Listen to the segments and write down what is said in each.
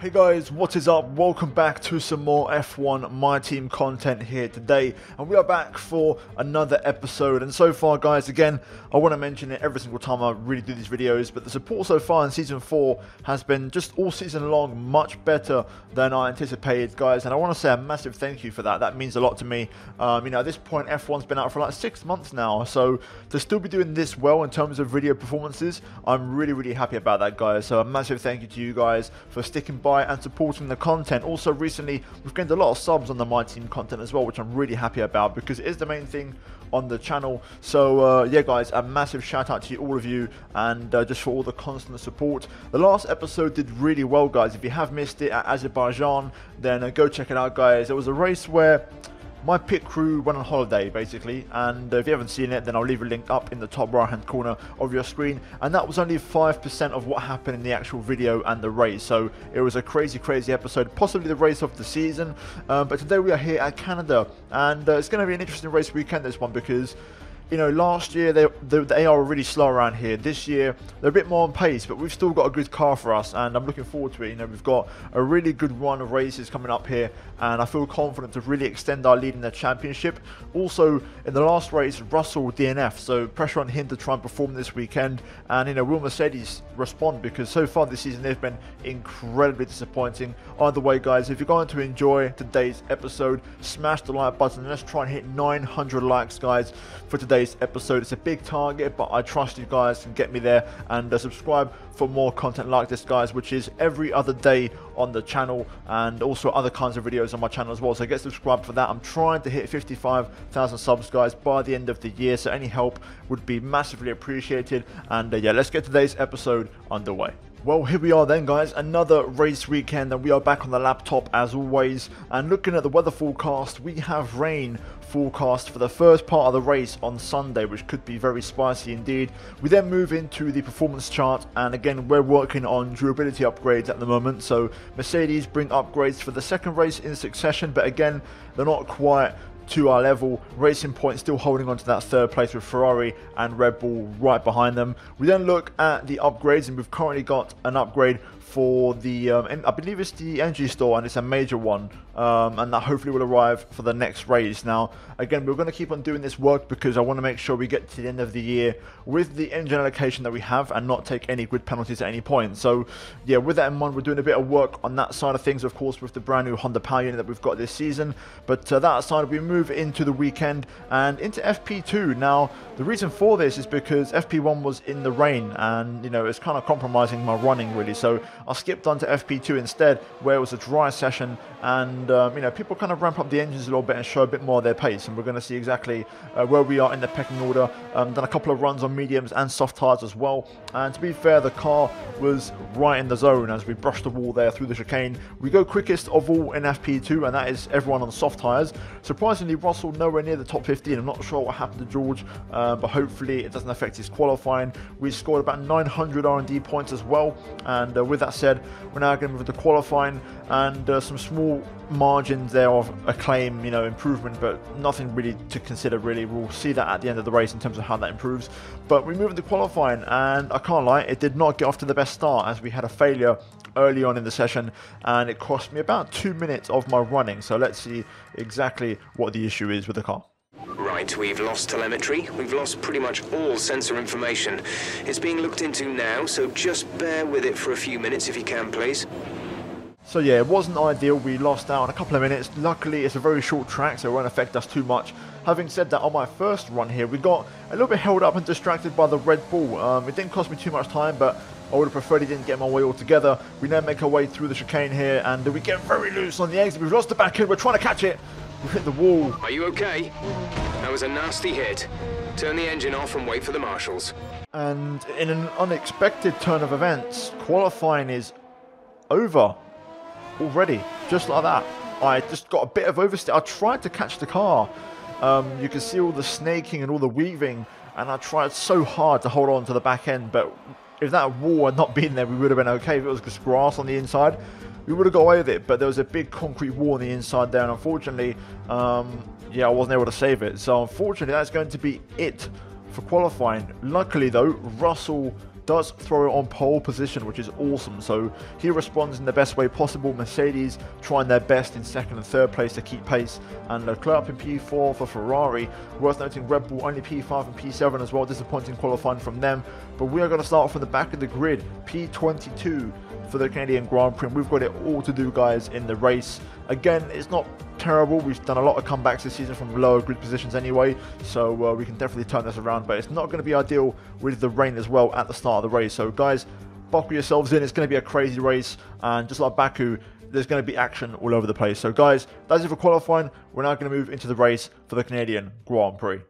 Hey guys, what is up? Welcome back to some more F1 My Team content here today, and we are back for another episode. And so far, guys, again, I want to mention it every single time I really do these videos, but the support so far in season 4 has been just all season long much better than I anticipated, guys. And I want to say a massive thank you for that. That means a lot to me. Um, you know, at this point, F1's been out for like six months now, so to still be doing this well in terms of video performances, I'm really, really happy about that, guys. So a massive thank you to you guys for sticking by by and supporting the content. Also, recently we've gained a lot of subs on the My Team content as well, which I'm really happy about because it is the main thing on the channel. So uh, yeah, guys, a massive shout out to you, all of you, and uh, just for all the constant support. The last episode did really well, guys. If you have missed it at Azerbaijan, then uh, go check it out, guys. It was a race where my pit crew went on holiday basically and if you haven't seen it then I'll leave a link up in the top right hand corner of your screen and that was only 5% of what happened in the actual video and the race so it was a crazy crazy episode possibly the race of the season um, but today we are here at Canada and uh, it's going to be an interesting race weekend this one because you know, last year they, they, are really slow around here. This year they're a bit more on pace, but we've still got a good car for us, and I'm looking forward to it. You know, we've got a really good run of races coming up here, and I feel confident to really extend our lead in the championship. Also, in the last race, Russell DNF, so pressure on him to try and perform this weekend. And you know, will Mercedes respond? Because so far this season they've been incredibly disappointing. Either way, guys, if you're going to enjoy today's episode, smash the like button. Let's try and hit 900 likes, guys, for today today's episode. It's a big target, but I trust you guys can get me there and uh, subscribe for more content like this, guys, which is every other day on the channel and also other kinds of videos on my channel as well. So get subscribed for that. I'm trying to hit 55,000 subs, guys, by the end of the year. So any help would be massively appreciated. And uh, yeah, let's get today's episode underway. Well, here we are then, guys. Another race weekend, and we are back on the laptop as always. And looking at the weather forecast, we have rain forecast for the first part of the race on Sunday, which could be very spicy indeed. We then move into the performance chart, and again, we're working on durability upgrades at the moment. So, Mercedes bring upgrades for the second race in succession, but again, they're not quite to our level. Racing Point still holding on to that third place with Ferrari and Red Bull right behind them. We then look at the upgrades and we've currently got an upgrade for the, um, I believe it's the energy store and it's a major one um, and that hopefully will arrive for the next race. Now, again, we're going to keep on doing this work because I want to make sure we get to the end of the year with the engine allocation that we have and not take any grid penalties at any point. So, yeah, with that in mind, we're doing a bit of work on that side of things, of course, with the brand new Honda Power Unit that we've got this season. But uh, that aside, we move into the weekend and into FP2. Now, the reason for this is because FP1 was in the rain and, you know, it's kind of compromising my running really. So I skipped on to FP2 instead, where it was a dry session, and um, you know people kind of ramp up the engines a little bit and show a bit more of their pace. And we're going to see exactly uh, where we are in the pecking order. Um, done a couple of runs on mediums and soft tires as well. And to be fair, the car was right in the zone as we brushed the wall there through the chicane. We go quickest of all in FP2, and that is everyone on soft tires. Surprisingly, Russell nowhere near the top 15. I'm not sure what happened to George, uh, but hopefully it doesn't affect his qualifying. We scored about 900 R&D points as well, and uh, with that said, we're now going to move to qualifying and uh, some small margins there of acclaim, you know, improvement, but nothing really to consider. Really, we'll see that at the end of the race in terms of how that improves. But we move into qualifying, and I can't lie, it did not get off to the best start as we had a failure early on in the session, and it cost me about two minutes of my running. So let's see exactly what the issue is with the car. Right, we've lost telemetry. We've lost pretty much all sensor information. It's being looked into now, so just bear with it for a few minutes if you can, please. So yeah, it wasn't ideal. We lost out on a couple of minutes. Luckily, it's a very short track, so it won't affect us too much. Having said that, on my first run here, we got a little bit held up and distracted by the Red Bull. Um, it didn't cost me too much time, but I would have preferred he didn't get my way altogether. We now make our way through the chicane here, and we get very loose on the exit. We've lost the back end. We're trying to catch it. We hit the wall. Are you okay? That was a nasty hit. Turn the engine off and wait for the marshals. And in an unexpected turn of events, qualifying is over already, just like that. I just got a bit of oversteer. I tried to catch the car. Um, you can see all the snaking and all the weaving, and I tried so hard to hold on to the back end, but if that wall had not been there, we would have been okay. If it was just grass on the inside, we would have got away with it, but there was a big concrete wall on the inside there, and unfortunately, um, yeah, I wasn't able to save it. So unfortunately, that's going to be it for qualifying. Luckily, though, Russell does throw it on pole position, which is awesome. So he responds in the best way possible. Mercedes trying their best in second and third place to keep pace, and Leclerc up in P4 for Ferrari. Worth noting, Red Bull only P5 and P7 as well. Disappointing qualifying from them. But we are going to start from the back of the grid, P22 for the Canadian Grand Prix. We've got it all to do, guys, in the race. Again, it's not terrible. We've done a lot of comebacks this season from lower grid positions anyway, so uh, we can definitely turn this around. But it's not going to be ideal with the rain as well at the start of the race. So, guys, buckle yourselves in. It's going to be a crazy race, and just like Baku, there's going to be action all over the place. So, guys, that's it for qualifying. We're now going to move into the race for the Canadian Grand Prix.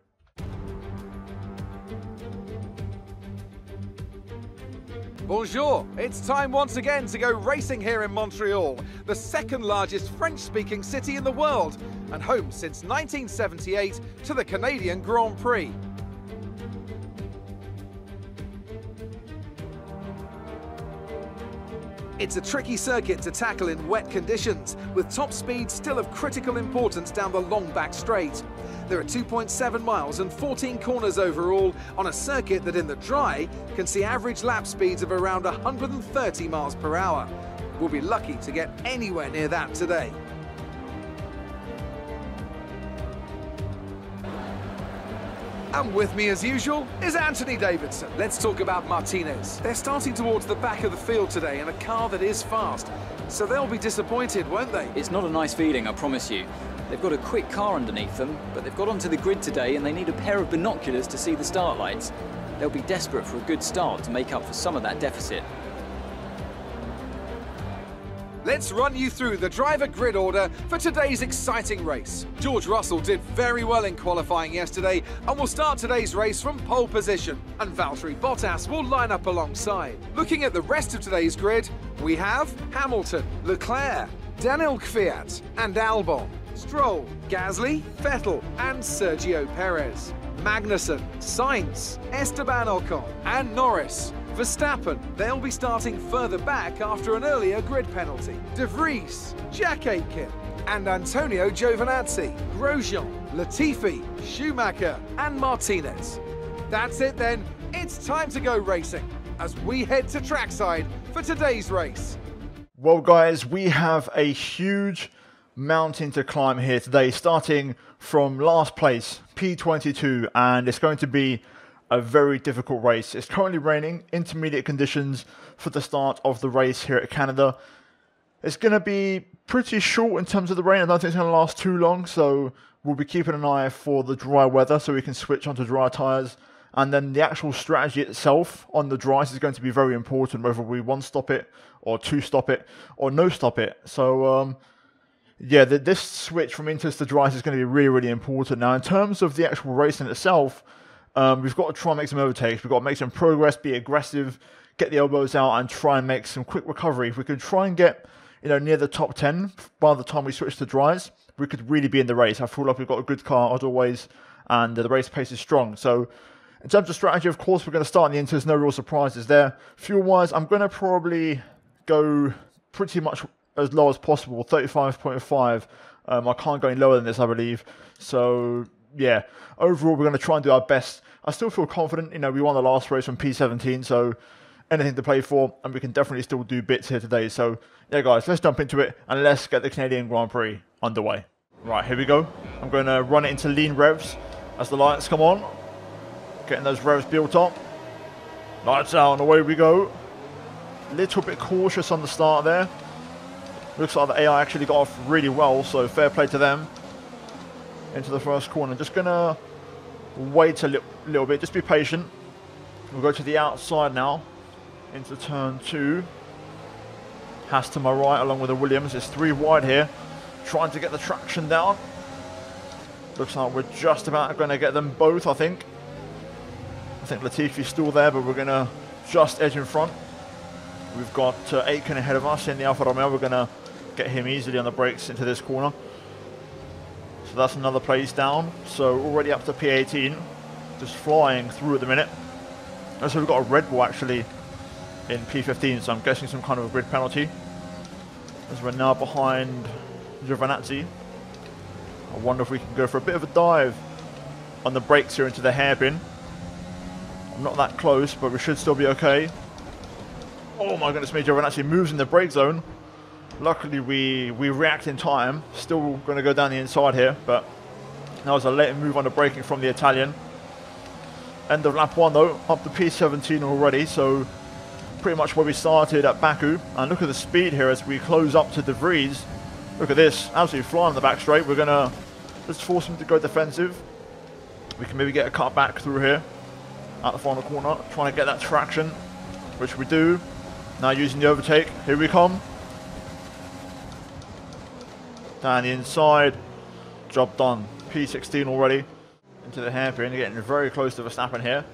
Bonjour! It's time once again to go racing here in Montreal, the second largest French speaking city in the world, and home since 1978 to the Canadian Grand Prix. It's a tricky circuit to tackle in wet conditions, with top speed still of critical importance down the long back straight. There are 2.7 miles and 14 corners overall on a circuit that in the dry can see average lap speeds of around 130 miles per hour. We'll be lucky to get anywhere near that today. And with me as usual is Anthony Davidson. Let's talk about Martinez. They're starting towards the back of the field today in a car that is fast. So they'll be disappointed, won't they? It's not a nice feeling, I promise you. They've got a quick car underneath them, but they've got onto the grid today and they need a pair of binoculars to see the start lights. They'll be desperate for a good start to make up for some of that deficit. Let's run you through the driver grid order for today's exciting race. George Russell did very well in qualifying yesterday and will start today's race from pole position, and Valtteri Bottas will line up alongside. Looking at the rest of today's grid, we have Hamilton, Leclerc, Daniil Kvyat, and Albon, Stroll, Gasly, Vettel, and Sergio Perez. Magnussen, Sainz, Esteban Ocon, and Norris. Verstappen, they'll be starting further back after an earlier grid penalty. De Vries, Jack Aitken, and Antonio Giovinazzi, Grosjean, Latifi, Schumacher, and Martinez. That's it then, it's time to go racing as we head to trackside for today's race. Well, guys, we have a huge mountain to climb here today, starting from last place, P22, and it's going to be a very difficult race. It's currently raining, intermediate conditions for the start of the race here at Canada. It's going to be pretty short in terms of the rain. I don't think it's going to last too long, so we'll be keeping an eye for the dry weather so we can switch onto dry tyres. And then the actual strategy itself on the dries is going to be very important, whether we one stop it or two stop it or no stop it. So, um, yeah, the, this switch from inters to dries is going to be really, really important. Now, in terms of the actual racing itself, um, we've got to try and make some overtakes. We've got to make some progress, be aggressive, get the elbows out, and try and make some quick recovery. If we can try and get you know near the top ten by the time we switch to dries, we could really be in the race. I feel like we've got a good car as always, and the race pace is strong. So. In terms of strategy, of course, we're going to start in the inters. No real surprises there. Fuel-wise, I'm going to probably go pretty much as low as possible, 35.5. Um, I can't go any lower than this, I believe. So yeah, overall, we're going to try and do our best. I still feel confident. You know, we won the last race from P17, so anything to play for, and we can definitely still do bits here today. So, yeah, guys, let's jump into it and let's get the Canadian Grand Prix underway. Right, here we go. I'm going to run it into lean revs as the lights come on. Getting those revs built up. Lights out, and away we go. Little bit cautious on the start there. Looks like the AI actually got off really well, so fair play to them into the first corner. Just going to wait a li little bit. Just be patient. We'll go to the outside now into turn two. Has to my right along with the Williams. It's three wide here. Trying to get the traction down. Looks like we're just about going to get them both, I think. I think Latifi's still there, but we're going to just edge in front. We've got uh, Aitken ahead of us in the Alfa Romeo. We're going to get him easily on the brakes into this corner. That's another place down. So already up to P18. Just flying through at the minute. And so we've got a Red Bull actually in P15. So I'm guessing some kind of a grid penalty. As we're now behind Giovinazzi. I wonder if we can go for a bit of a dive on the brakes here into the hairpin. I'm not that close, but we should still be okay. Oh my goodness me, actually moves in the brake zone. Luckily we, we react in time. Still going to go down the inside here, but that was a late move on the braking from the Italian. End of lap one though, up to P17 already, so pretty much where we started at Baku. And look at the speed here as we close up to De Vries. Look at this, absolutely flying on the back straight. We're going to just force him to go defensive. We can maybe get a cut back through here at the final corner, trying to get that traction, which we do. Now using the overtake, here we come. Down the inside, job done. P16 already into the hairpin, getting very close to Verstappen here.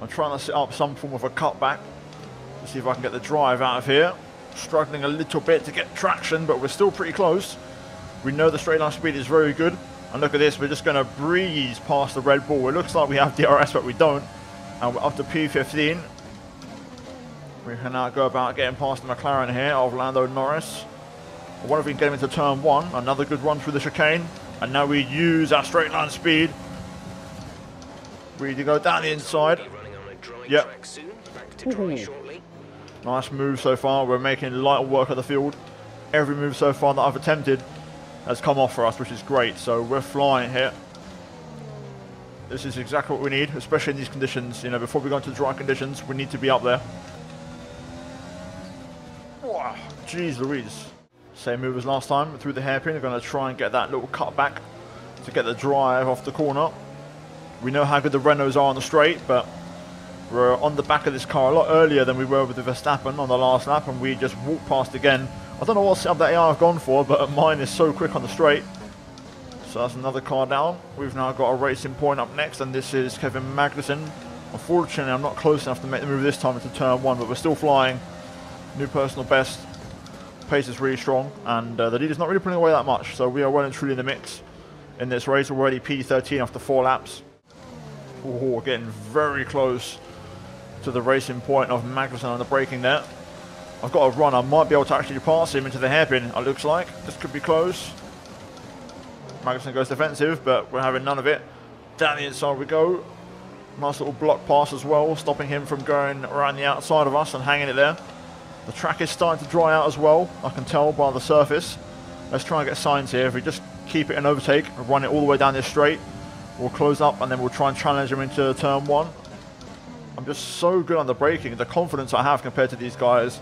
I'm trying to set up some form of a cutback to see if I can get the drive out of here. Struggling a little bit to get traction, but we're still pretty close. We know the straight line speed is very good. And look at this, we're just going to breeze past the Red Bull. It looks like we have DRS, but we don't. And we're up to P15. We can now go about getting past the McLaren here of Lando Norris. I wonder if we can get him into turn one. Another good run through the chicane. And now we use our straight line speed. We to go down the inside. Yep. Mm-hmm. Nice move so far. We're making light work of the field. Every move so far that I've attempted has come off for us, which is great. So we're flying here. This is exactly what we need, especially in these conditions. You know, before we go into dry conditions, we need to be up there. Wow, jeez Louise. Same move as last time, through the hairpin. We're going to try and get that little cut back to get the drive off the corner. We know how good the Renaults are on the straight, but we're on the back of this car a lot earlier than we were with the Verstappen on the last lap, and we just walked past again. I don't know what setup that AR have gone for, but mine is so quick on the straight. So that's another car down. We've now got a racing point up next, and this is Kevin Magnussen. Unfortunately, I'm not close enough to make the move this time into turn one, but we're still flying. New personal best. Pace is really strong, and uh, the lead is not really putting away that much, so we are well and truly in the mix in this race. Already P13 after four laps. Oh, getting very close to the racing point of Magnussen on the braking there. I've got a run. I might be able to actually pass him into the hairpin, it looks like. This could be close. Magnussen goes defensive, but we're having none of it. Down the inside we go. Nice little block pass as well, stopping him from going around the outside of us and hanging it there. The track is starting to dry out as well, I can tell by the surface. Let's try and get signs here. If we just keep it in overtake and run it all the way down this straight, we'll close up and then we'll try and challenge him into turn one. I'm just so good on the braking. The confidence I have compared to these guys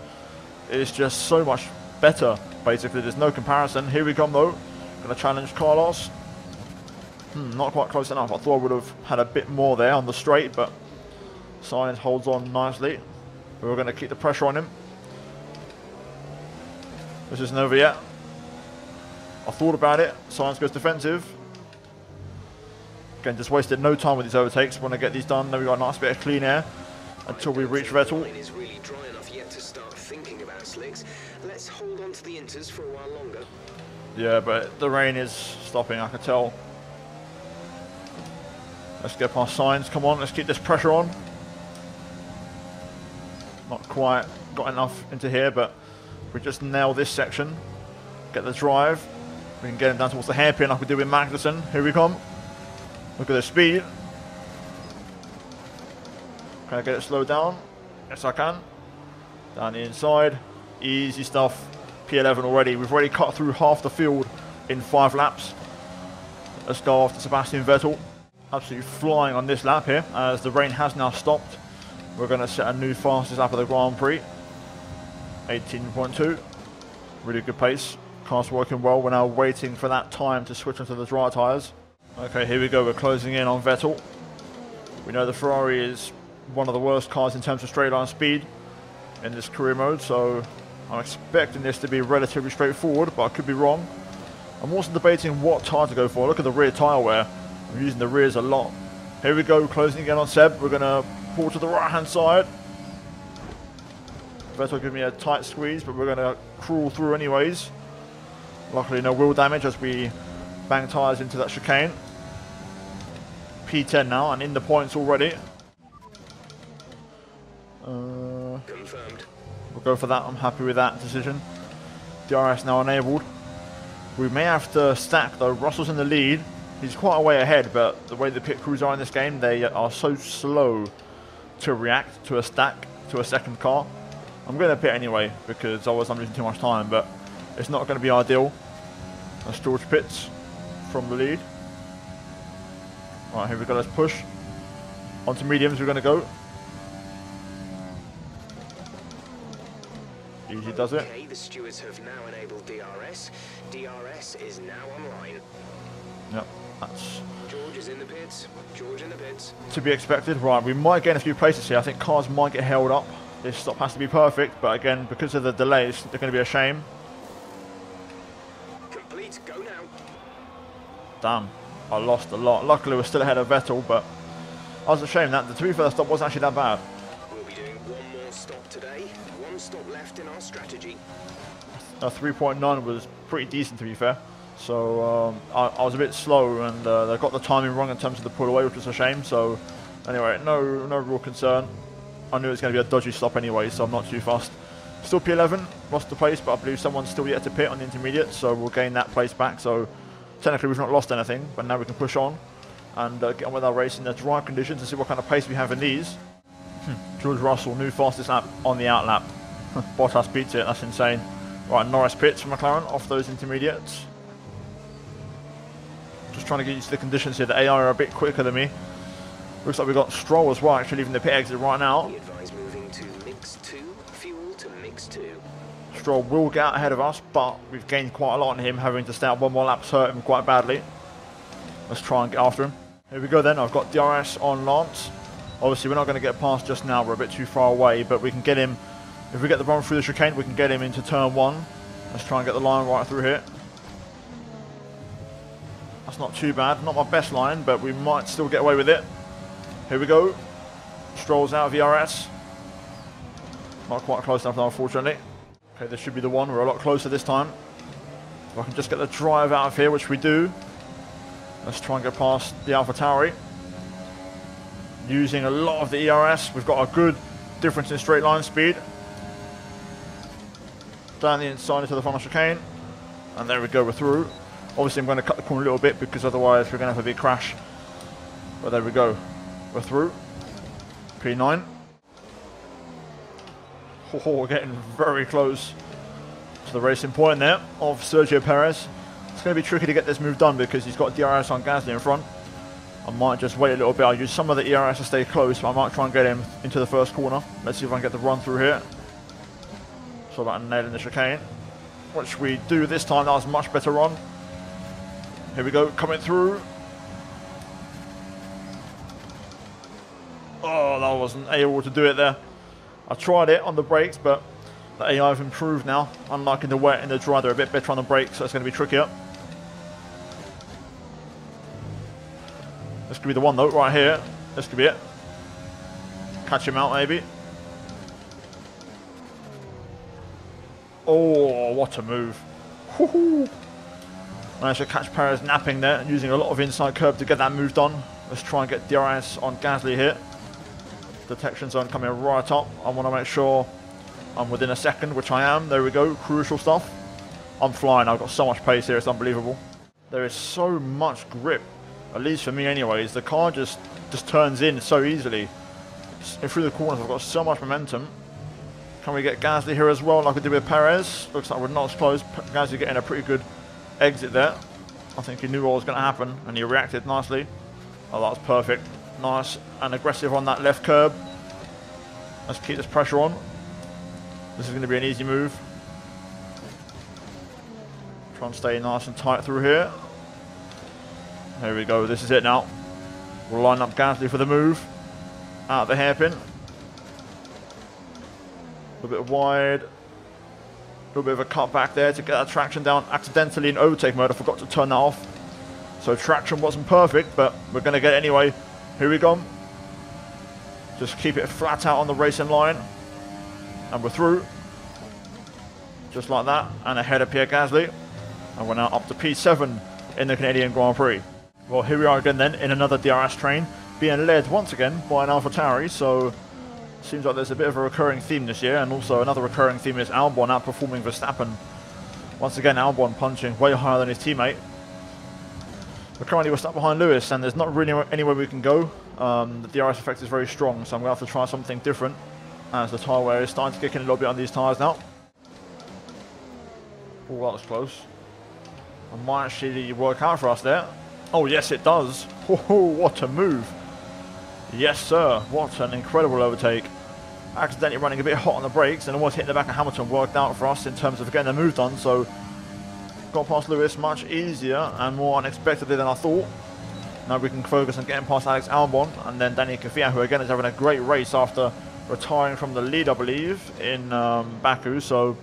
is just so much better, basically. There's no comparison. Here we come, though. Going to challenge Carlos. Hmm, not quite close enough. I thought I would have had a bit more there on the straight, but Sainz holds on nicely. We're going to keep the pressure on him. This isn't over yet. I thought about it. Sainz goes defensive. Again, just wasted no time with these overtakes. Want to get these done. Then we got a nice bit of clean air until we reach Vettel. It is really dry enough yet to start thinking about slicks. Let's hold on to the inters for a while longer. Yeah, but the rain is stopping, I can tell. Let's get past Sainz. Come on, let's keep this pressure on. Not quite got enough into here, but we just nail this section. Get the drive. We can get him down towards the hairpin like we did with Magnussen. Here we come. Look at the speed. Can I get it slowed down? Yes, I can. Down the inside. Easy stuff. P11 already. We've already cut through half the field in five laps. Let's go after Sebastian Vettel. Absolutely flying on this lap here as the rain has now stopped. We're going to set a new fastest lap of the Grand Prix. 18.2. Really good pace. Car's working well. We're now waiting for that time to switch onto the dry tyres. Okay, here we go. We're closing in on Vettel. We know the Ferrari is one of the worst cars in terms of straight line speed in this career mode, so I'm expecting this to be relatively straightforward, but I could be wrong. I'm also debating what tyre to go for. Look at the rear tyre wear. I'm using the rears a lot. Here we go, closing again on Seb. We're going to pull to the right-hand side. Vettel give me a tight squeeze, but we're going to crawl through anyways. Luckily, no wheel damage as we bang tyres into that chicane. P10 now, and in the points already. Uh, Confirmed. we'll go for that. I'm happy with that decision. DRS now enabled. We may have to stack though. Russell's in the lead. He's quite a way ahead, but the way the pit crews are in this game, they are so slow to react to a stack to a second car. I'm going to pit anyway because otherwise I'm losing too much time, but it's not going to be ideal. That's George Pitts from the lead. Right, here we go, let's push. Onto mediums we're going to go. Easy does it. Okay, the stewards have now enabled DRS. DRS is now online. Yep, that's George is in the pits. George in the pits. to be expected. Right, we might gain a few places here. I think cars might get held up. This stop has to be perfect, but again, because of the delays, they're going to be a shame. Complete. Go now. Damn, I lost a lot. Luckily, we're still ahead of Vettel, but I was ashamed that the to be fair, stop wasn't actually that bad. We'll be doing one more stop today. One stop left in our strategy. A 3.9 was pretty decent to be fair. So um, I, I was a bit slow and uh, they got the timing wrong in terms of the pull away, which was a shame. So anyway, no no real concern. I knew it was going to be a dodgy stop anyway, so I'm not too fast. Still P11, lost the place, but I believe someone's still yet to pit on the intermediate, so we'll gain that place back. So technically we've not lost anything, but now we can push on and uh, get on with our race in the dry conditions and see what kind of pace we have in these. Hmm, George Russell, new fastest lap on the outlap. Bottas beats it, that's insane. Right, Norris pits for McLaren off those intermediates. Just trying to get used to the conditions here. The AI are a bit quicker than me. Looks like we've got Stroll as well, actually leaving the pit exit right now. We advise moving to mix two. Fuel to mix two. Stroll will get out ahead of us, but we've gained quite a lot on him. Having to stay out one more lap's hurt him quite badly. Let's try and get after him. Here we go then. I've got DRS on Lance. Obviously, we're not going to get past just now. We're a bit too far away, but we can get him. If we get the run through the chicane, we can get him into turn one. Let's try and get the line right through here. That's not too bad. Not my best line, but we might still get away with it. Here we go. Strolls out of the ERS. Not quite close enough, though, unfortunately. Okay, this should be the one. We're a lot closer this time. If I can just get the drive out of here, which we do. Let's try and get past the Alpha Tauri. Using a lot of the ERS. We've got a good difference in straight line speed. Down the inside into the final chicane. And there we go, we're through. Obviously, I'm going to cut the corner a little bit because otherwise we're going to have a big crash. But there we go. We're through. P9. Oh, we're getting very close to the racing point there of Sergio Perez. It's going to be tricky to get this move done because he's got DRS on Gasly in front. I might just wait a little bit. I'll use some of the ERS to stay close, but I might try and get him into the first corner. Let's see if I can get the run through here. So about nailing the chicane. Which we do this time. That was a much better run. Here we go, coming through. Oh, that wasn't able to do it there. I tried it on the brakes, but the AI have improved now. Unlike in the wet and the dry, they're a bit better on the brakes, so it's going to be trickier. This could be the one though, right here. This could be it. Catch him out maybe. Oh, what a move. Woohoo. Managed to catch Perez napping there and using a lot of inside curb to get that moved on. Let's try and get DRS on Gasly here. Detection zone coming right up. I want to make sure I'm within a second, which I am. There we go, crucial stuff. I'm flying, I've got so much pace here, it's unbelievable. There is so much grip, at least for me anyways. The car just, just turns in so easily. S- Through the corners, I've got so much momentum. Can we get Gasly here as well, like we did with Perez? Looks like we're not as close. Gasly getting a pretty good exit there. I think he knew what was going to happen, and he reacted nicely. Oh, that was perfect. Nice and aggressive on that left curb. Let's keep this pressure on. This is going to be an easy move. Try and stay nice and tight through here. There we go. This is it now. We'll line up Gasly for the move. Out of the hairpin. A little bit wide. A little bit of a cut back there to get that traction down. Accidentally in overtake mode. I forgot to turn that off. So traction wasn't perfect, but we're going to get anyway. Here we go. Just keep it flat out on the racing line. And we're through. Just like that. And ahead of Pierre Gasly. And we're now up to P7 in the Canadian Grand Prix. Well, here we are again then in another DRS train. Being led once again by an Alpha Tauri. So seems like there's a bit of a recurring theme this year. And also another recurring theme is Albon outperforming Verstappen. Once again, Albon punching way higher than his teammate. But currently we're stuck behind Lewis and there's not really anywhere we can go. Um, the DRS effect is very strong, so I'm going to have to try something different as the tyre wear is starting to kick in a little bit on these tyres now. Oh, that was close. I might actually work out for us there. Oh, yes, it does. Oh, what a move. Yes, sir. What an incredible overtake. Accidentally running a bit hot on the brakes and almost hitting the back of Hamilton worked out for us in terms of getting the move done. So got past Lewis much easier and more unexpectedly than I thought. Now we can focus on getting past Alex Albon and then Danny Kvyat, who again is having a great race after retiring from the lead, I believe, in um, Baku. So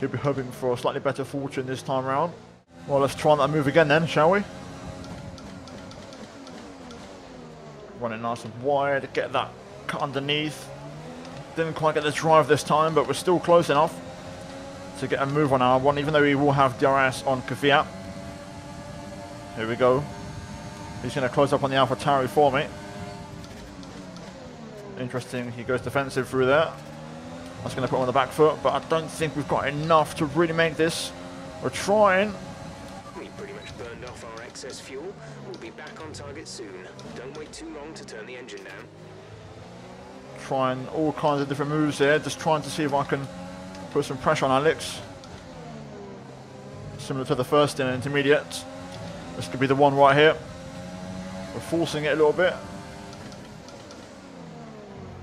he'll be hoping for a slightly better fortune this time around. Well, let's try that move again then, shall we? Running nice and wide, get that cut underneath. Didn't quite get the drive this time, but we're still close enough to get a move on our one, even though he will have DRS on Kvyat. Here we go. He's going to close up on the Alpha Tauri for me. Interesting, he goes defensive through there. That's going to put him on the back foot, but I don't think we've got enough to really make this. We're trying. We pretty much burned off our excess fuel. We'll be back on target soon. Don't wait too long to turn the engine down. Trying all kinds of different moves there, just trying to see if I can put some pressure on Alex. Similar to the first in intermediate. This could be the one right here. We're forcing it a little bit.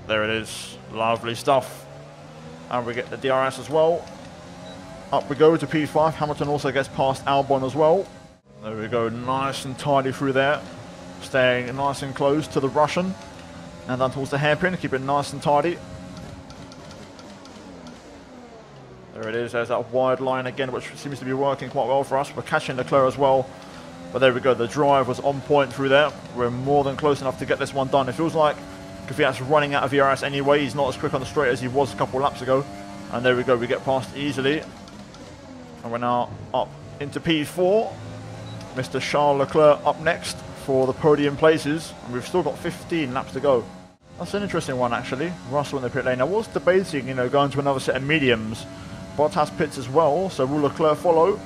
There it is. Lovely stuff. And we get the DRS as well. Up we go to P5. Hamilton also gets past Albon as well. There we go. Nice and tidy through there. Staying nice and close to the Russian. And then towards the hairpin. Keep it nice and tidy. There it is. There's that wide line again, which seems to be working quite well for us. We're catching Leclerc as well. But there we go. The drive was on point through there. We're more than close enough to get this one done. It feels like Kvyat's running out of ERS anyway. He's not as quick on the straight as he was a couple laps ago. And there we go. We get past easily. And we're now up into P4. Mr. Charles Leclerc up next for the podium places. And we've still got 15 laps to go. That's an interesting one, actually. Russell in the pit lane. I was debating, you know, going to another set of mediums. Bottas pits as well, so will Leclerc follow?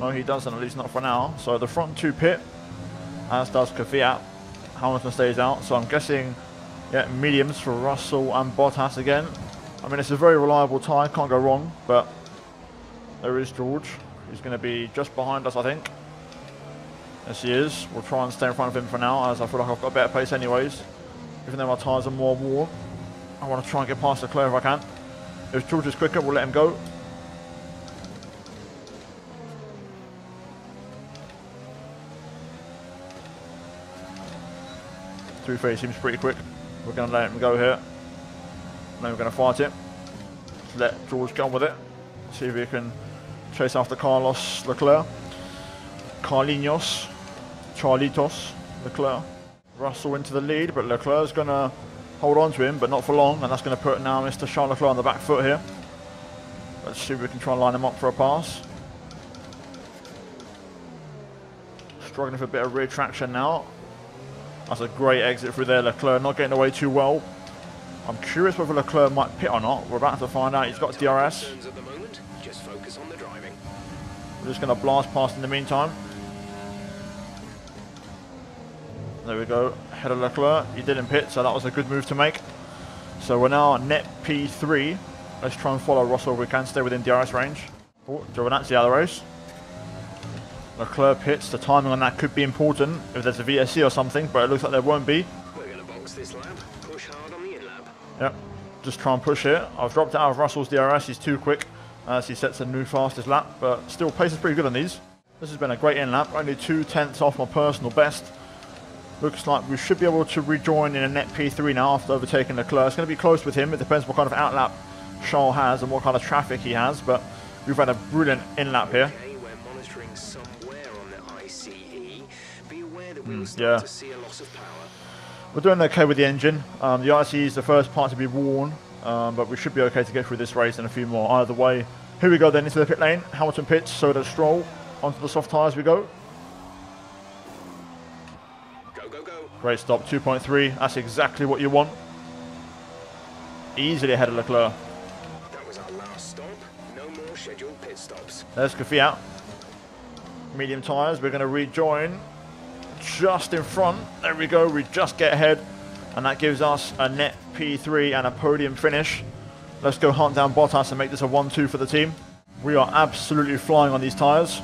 No, he doesn't, at least not for now. So the front two pit, as does Kvyat. Hamilton stays out, so I'm guessing, yeah, mediums for Russell and Bottas again. I mean, it's a very reliable tyre, can't go wrong, but there is George. He's going to be just behind us, I think. Yes, he is. We'll try and stay in front of him for now, as I feel like I've got a better pace anyways. Even though my tyres are more warm. I want to try and get past Leclerc if I can. If George is quicker, we'll let him go. Three phase seems pretty quick. We're going to let him go here. Then we're going to fight it. Let George on with it. See if he can chase after Carlos Leclerc. Carlinhos. Charlitos Leclerc. Russell into the lead, but Leclerc's going to hold on to him, but not for long, and that's going to put now Mr. Charles Leclerc on the back foot here. Let's see if we can try and line him up for a pass. Struggling for a bit of rear traction now. That's a great exit through there, Leclerc not getting away too well. I'm curious whether Leclerc might pit or not. We're about to find out. He's got DRS. Just focus on the driving. We're just going to blast past in the meantime. There we go. Head of Leclerc. He didn't pit, so that was a good move to make. So we're now net P3. Let's try and follow Russell if we can stay within DRS range. Oh, Giovinazzi out of the race. Leclerc pits. The timing on that could be important if there's a VSC or something, but it looks like there won't be. We're going to box this lap. Push hard on the in lap. Yep. Just try and push it. I've dropped out of Russell's DRS. He's too quick as he sets a new fastest lap, but still pace is pretty good on these. This has been a great in lap. Only two tenths off my personal best. Looks like we should be able to rejoin in a net P3 now after overtaking Leclerc. It's going to be close with him. It depends what kind of outlap Charles has and what kind of traffic he has, but we've had a brilliant in-lap here. We're monitoring somewhere on the ICE. Be aware that we'll Mm, start yeah. to see a loss of power. We're doing okay with the engine. Um, the ICE is the first part to be worn, um, but we should be okay to get through this race and a few more either way. Here we go then into the pit lane. Hamilton pits, so does Stroll. Onto the soft tyres we go. Great stop, 2.3. That's exactly what you want. Easily ahead of Leclerc. That was our last stop. No more scheduled pit stops. There's Kofi out. medium tyres. We're going to rejoin just in front. There we go. We just get ahead. And that gives us a net P3 and a podium finish. Let's go hunt down Bottas and make this a 1-2 for the team. We are absolutely flying on these tyres.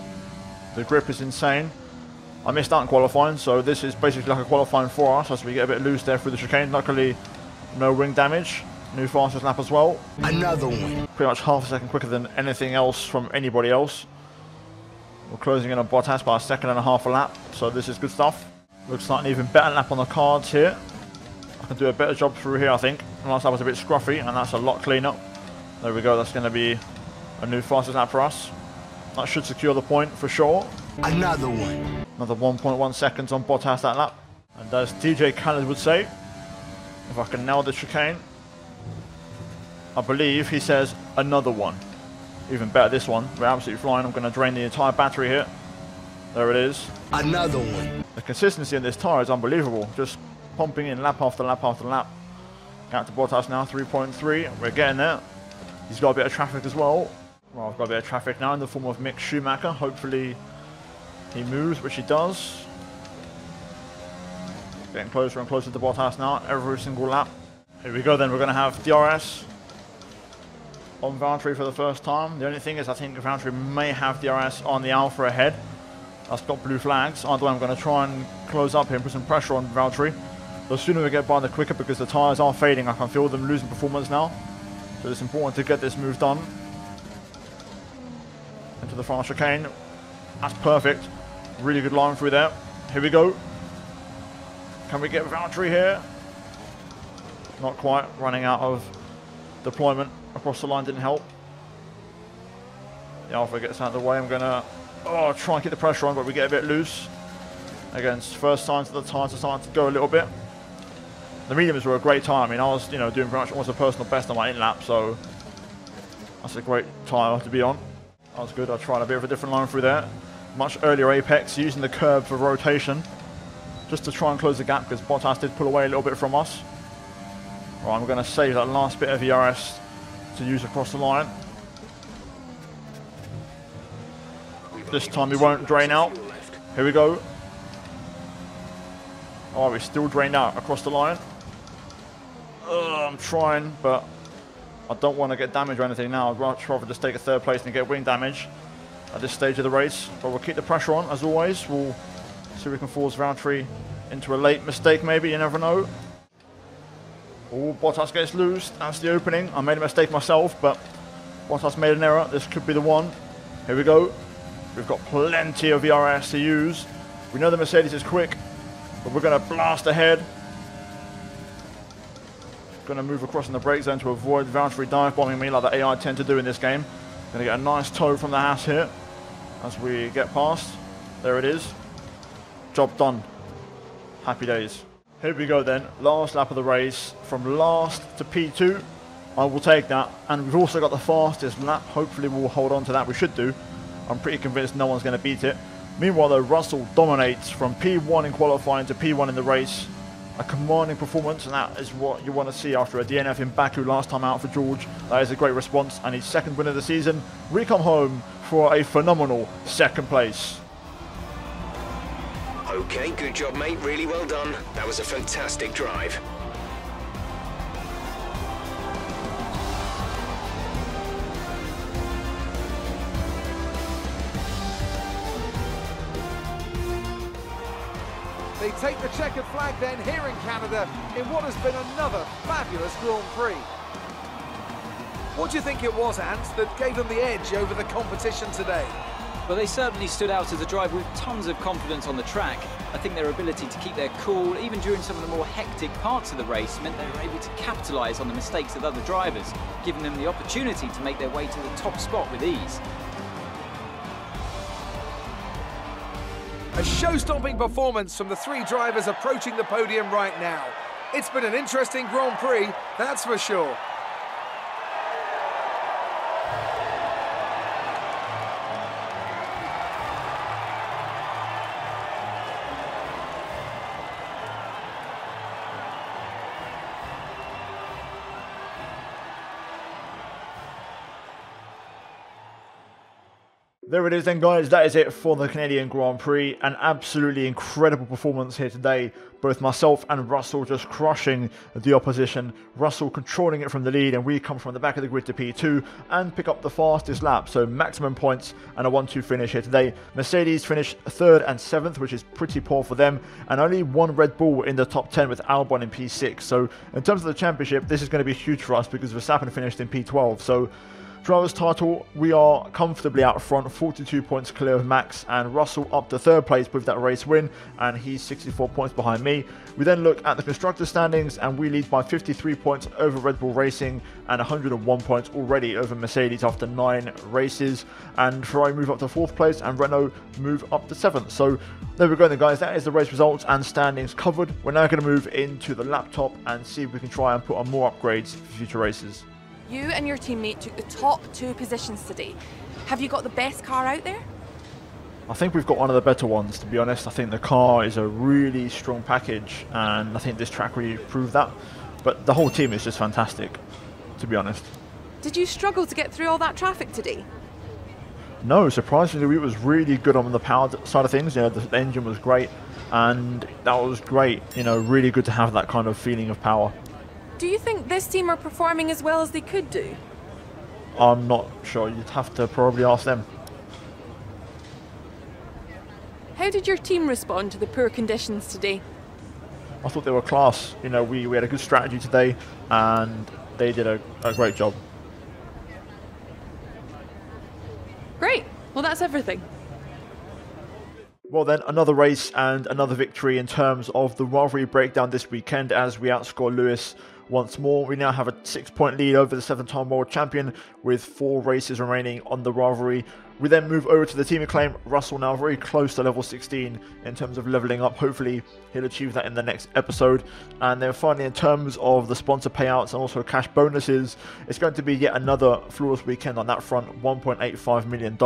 The grip is insane. I missed out in qualifying, so this is basically like a qualifying for us as we get a bit loose there through the chicane. Luckily, no wing damage. New fastest lap as well. Another one. Pretty much half a second quicker than anything else from anybody else. We're closing in on Bottas by a second and a half a lap, so this is good stuff. Looks like an even better lap on the cards here. I can do a better job through here, I think. last lap was a bit scruffy, and that's a lot cleaner. There we go, that's going to be a new fastest lap for us. That should secure the point for sure. Another one. Another 1.1 seconds on Bottas that lap. And as DJ Khaled would say, if I can nail the chicane, I believe he says another one. Even better this one. We're absolutely flying. I'm going to drain the entire battery here. There it is. Another one. The consistency in this tyre is unbelievable. Just pumping in lap after lap after lap. Out to Bottas now, 3.3. We're getting there. He's got a bit of traffic as well. Well, I've got a bit of traffic now in the form of Mick Schumacher. Hopefully he moves, which he does. Getting closer and closer to Bottas now, every single lap. Here we go then, we're going to have DRS on Valtteri for the first time. The only thing is I think Valtteri may have DRS on the Alpha ahead. That's got blue flags. Either way, I'm going to try and close up here and put some pressure on Valtteri. The sooner we get by, the quicker because the tyres are fading. I can feel them losing performance now. So it's important to get this move done. Into the front chicane. That's perfect. Really good line through there. Here we go. Can we get Valtteri here? Not quite. Running out of deployment across the line didn't help. The Alfa gets out of the way. I'm going to oh, try and keep the pressure on, but we get a bit loose. Against first signs of the tyres are starting to go a little bit. The mediums were a great time. I mean, I was, you know, doing pretty much almost a personal best on my in lap, so that's a great tyre to be on. That was good. I tried a bit of a different line through there. Much earlier apex, using the curve for rotation, just to try and close the gap because Bottas did pull away a little bit from us. Right, I'm going to save that last bit of ERS to use across the line. This time we won't drain out. Here we go. Oh, we still drained out across the line. I'm trying, but I don't want to get damage or anything now. I'd much rather just take a third place and get wing damage at this stage of the race. But we'll keep the pressure on, as always. We'll see if we can force Valtteri into a late mistake, maybe. You never know. Oh, Bottas gets loose. That's the opening. I made a mistake myself, but Bottas made an error. This could be the one. Here we go. We've got plenty of ERS to use. We know the Mercedes is quick, but we're going to blast ahead. Going to move across in the brake zone to avoid Valtteri dive bombing me like the AI tend to do in this game. Going to get a nice toe from the Haas here as we get past. There it is. Job done. Happy days. Here we go then. Last lap of the race. From last to P2. I will take that. And we've also got the fastest lap. Hopefully we'll hold on to that. We should do. I'm pretty convinced no one's going to beat it. Meanwhile though, Russell dominates from P1 in qualifying to P1 in the race. A commanding performance, and that is what you want to see after a DNF in Baku last time out for George. That is a great response, and his second win of the season. We come home for a phenomenal second place. Okay, good job, mate. Really well done. That was a fantastic drive. Take the checkered flag then here in Canada in what has been another fabulous Grand Prix. What do you think it was, Ant, that gave them the edge over the competition today? Well, they certainly stood out as a driver with tons of confidence on the track. I think their ability to keep their cool, even during some of the more hectic parts of the race, meant they were able to capitalise on the mistakes of other drivers, giving them the opportunity to make their way to the top spot with ease. A show-stopping performance from the three drivers approaching the podium right now. It's been an interesting Grand Prix, that's for sure. There it is then guys, that is it for the Canadian Grand Prix. An absolutely incredible performance here today. Both myself and Russell just crushing the opposition. Russell controlling it from the lead and we come from the back of the grid to P2 and pick up the fastest lap. So maximum points and a 1-2 finish here today. Mercedes finished 3rd and 7th which is pretty poor for them and only one Red Bull in the top 10 with Albon in P6. So in terms of the championship this is going to be huge for us because Verstappen finished in P12. So Drivers' title, we are comfortably out front, 42 points clear of Max, and Russell up to third place with that race win, and he's 64 points behind me. We then look at the constructor standings, and we lead by 53 points over Red Bull Racing and 101 points already over Mercedes after nine races. And Ferrari move up to fourth place, and Renault move up to seventh. So there we go, then, guys. That is the race results and standings covered. We're now going to move into the laptop and see if we can try and put on more upgrades for future races. You and your teammate took the top two positions today. Have you got the best car out there? I think we've got one of the better ones, to be honest. I think the car is a really strong package, and I think this track really proved that. But the whole team is just fantastic, to be honest. Did you struggle to get through all that traffic today? No, surprisingly, it was really good on the power side of things. You know, the engine was great, and that was great. You know, really good to have that kind of feeling of power. Do you think this team are performing as well as they could do? I'm not sure. You'd have to probably ask them. How did your team respond to the poor conditions today? I thought they were class. You know, we, we had a good strategy today, and they did a, a great job. Great. Well, that's everything. Well, then, another race and another victory in terms of the rivalry breakdown this weekend as we outscore Lewis once more. We now have a six point lead over the seven time world champion with four races remaining on the rivalry. We then move over to the team acclaim. Russell now very close to level 16 in terms of leveling up. Hopefully, he'll achieve that in the next episode. And then finally, in terms of the sponsor payouts and also cash bonuses, it's going to be yet another flawless weekend on that front $1.85 million.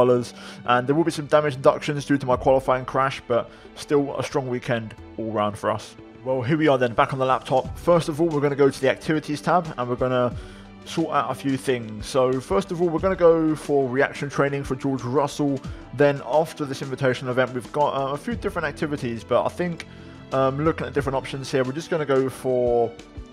And there will be some damage deductions due to my qualifying crash, but still a strong weekend all round for us. Well, here we are then, back on the laptop. First of all, we're going to go to the activities tab and we're going to sort out a few things. So first of all, we're going to go for reaction training for George Russell. Then after this invitation event, we've got uh, a few different activities, but I think um, looking at different options here, we're just going to go for,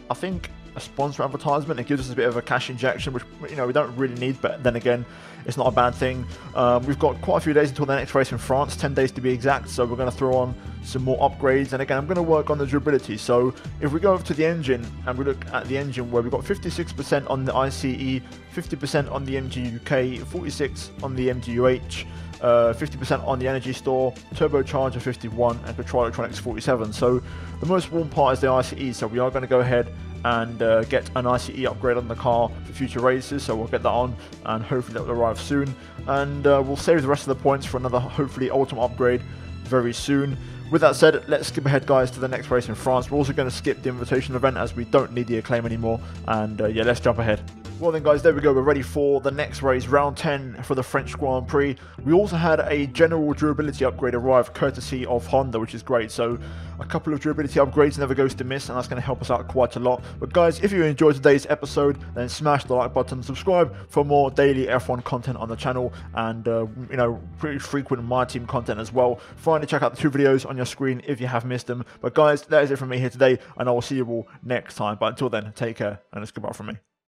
I think, a sponsor advertisement. It gives us a bit of a cash injection, which you know we don't really need, but then again, it's not a bad thing. Um, we've got quite a few days until the next race in France, 10 days to be exact. So we're going to throw on some more upgrades, and again, I'm going to work on the durability. So if we go over to the engine and we look at the engine, where we've got 56% on the ICE, 50% on the MGUK, 46 on the MGUH. Uh, 50% on the energy store, turbocharger 51, and control electronics 47. So the most warm part is the ICE. So we are going to go ahead and uh, get an ICE upgrade on the car for future races. So we'll get that on and hopefully that will arrive soon. And uh, we'll save the rest of the points for another hopefully ultimate upgrade very soon. With that said, let's skip ahead, guys, to the next race in France. We're also going to skip the invitation event as we don't need the acclaim anymore. And uh, yeah, let's jump ahead. Well then guys, there we go, we're ready for the next race, round 10 for the French Grand Prix. We also had a general durability upgrade arrive courtesy of Honda, which is great. So a couple of durability upgrades never goes to miss, and that's going to help us out quite a lot. But guys, if you enjoyed today's episode, then smash the like button, subscribe for more daily F1 content on the channel, and uh, you know, pretty frequent My Team content as well. Finally, check out the two videos on your screen if you have missed them. But guys, that is it from me here today, and I will see you all next time. But until then, take care, and it's goodbye from me.